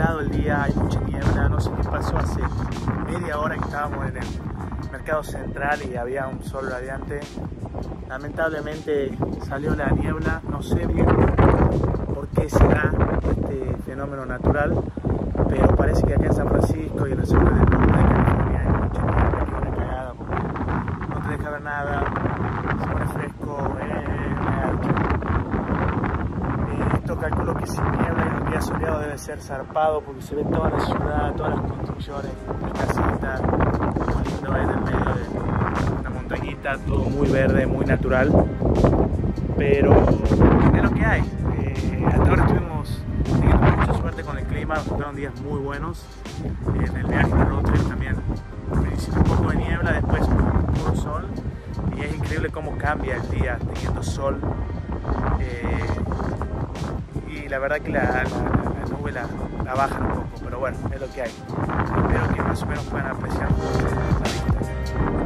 el día, hay mucha niebla, no sé qué pasó hace media hora que estábamos en el mercado central y había un sol radiante. Lamentablemente salió la niebla, no sé bien por qué será este fenómeno natural, pero parece que acá en San Francisco y en el sur del norte de California hay mucha niebla, no te deja ver nada, se pone fresco, eh, eh, esto calculo que sin niebla debe ser zarpado porque se ve toda la ciudad, todas las construcciones, las casitas, muy lindo en el medio de una montañita, todo muy verde, muy natural, pero es lo que hay. Eh, hasta ahora estuvimos teniendo mucha suerte con el clima, fueron días muy buenos. En el viaje de road trip también me un poco de niebla, después puro sol y es increíble cómo cambia el día teniendo sol. Eh, la verdad que la la, la bajan un poco, pero bueno, es lo que hay. Espero que más o menos puedan apreciar vista.